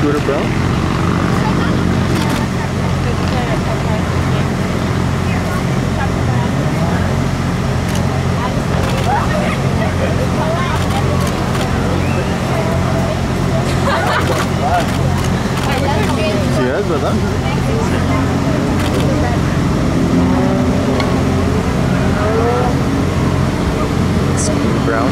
Scooter es, ¿verdad? Scooter Braun.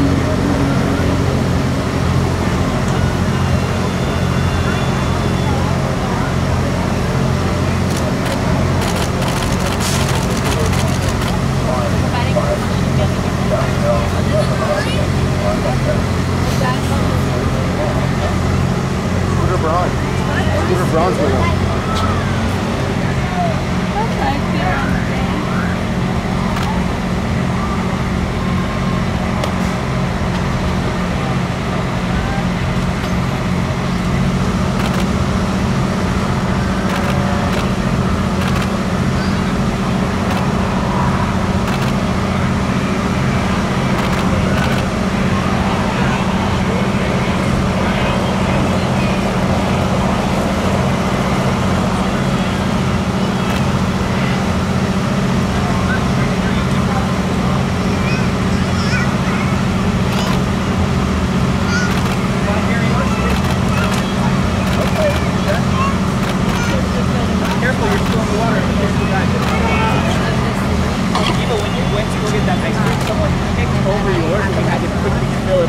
Scooter Braun. Scooter Braun's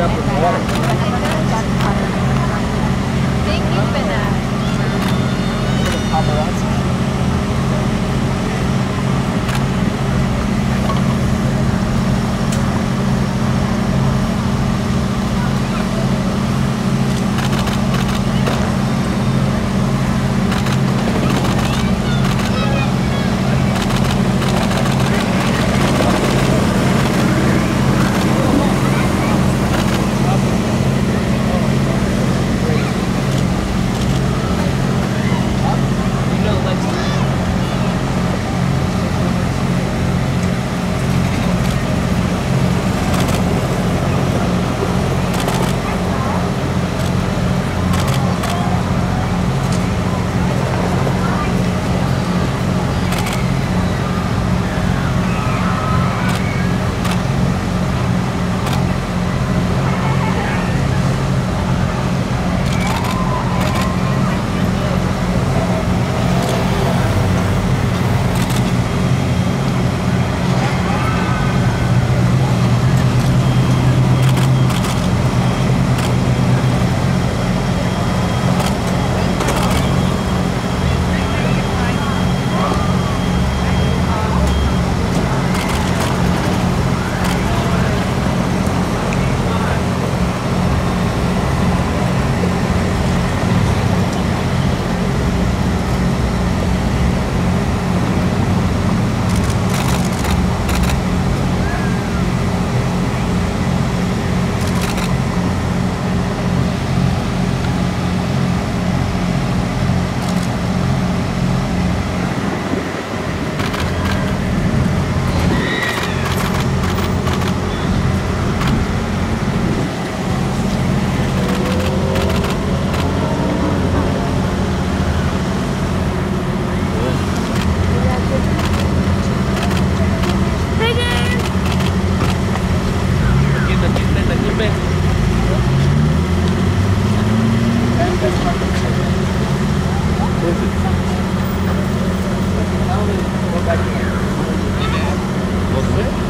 đâm Oh, that's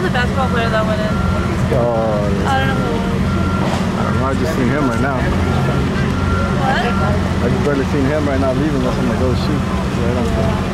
basketball player that went in. Oh, I don't know who. I don't know. I just seen him right now. What? I just barely seen him right now leaving. That's I'm like, oh shoot. Right.